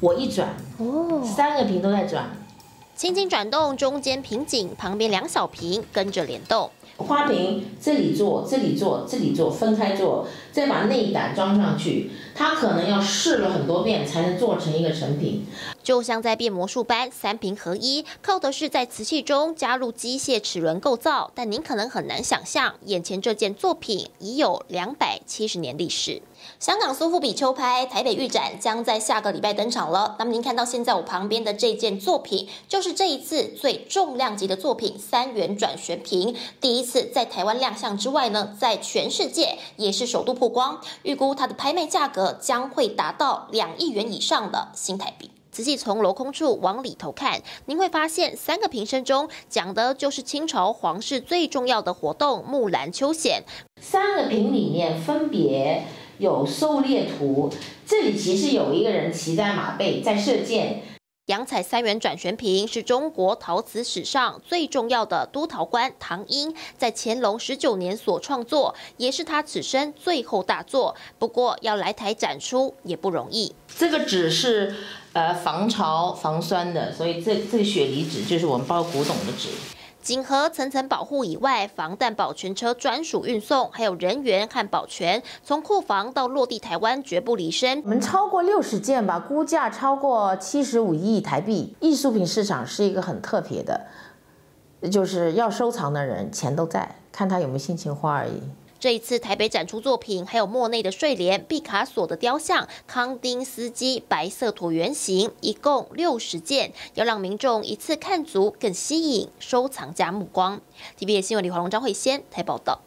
我一转，哦，三个屏都在转，轻轻转动中间瓶颈，旁边两小瓶跟着联动。花瓶这里做，这里做，这里做，分开做，再把内胆装上去。它可能要试了很多遍才能做成一个成品，就像在变魔术般，三瓶合一，靠的是在瓷器中加入机械齿轮构造。但您可能很难想象，眼前这件作品已有两百七十年历史。香港苏富比秋拍台北预展将在下个礼拜登场了。那么您看到现在我旁边的这件作品，就是这一次最重量级的作品——三元转旋瓶，第一次在台湾亮相之外呢，在全世界也是首度曝光。预估它的拍卖价格将会达到两亿元以上的新台币。仔细从镂空处往里头看，您会发现三个瓶身中讲的就是清朝皇室最重要的活动——木兰秋显。三个瓶里面分别。有狩猎图，这里其实有一个人骑在马背在射箭。洋彩三元转旋瓶是中国陶瓷史上最重要的督陶官唐英在乾隆十九年所创作，也是他此生最后大作。不过要来台展出也不容易。这个纸是呃防潮防酸的，所以这这个雪梨纸就是我们包古董的纸。锦盒层层保护以外，防弹保全车专属运送，还有人员和保全，从库房到落地台湾绝不离身。我们超过六十件吧，估价超过七十五亿台币。艺术品市场是一个很特别的，就是要收藏的人钱都在，看他有没有心情花而已。这一次台北展出作品，还有莫内的睡莲、毕卡索的雕像、康丁斯基白色椭圆形，一共六十件，要让民众一次看足，更吸引收藏家目光。TVB 新闻李华龙、张慧仙台报道。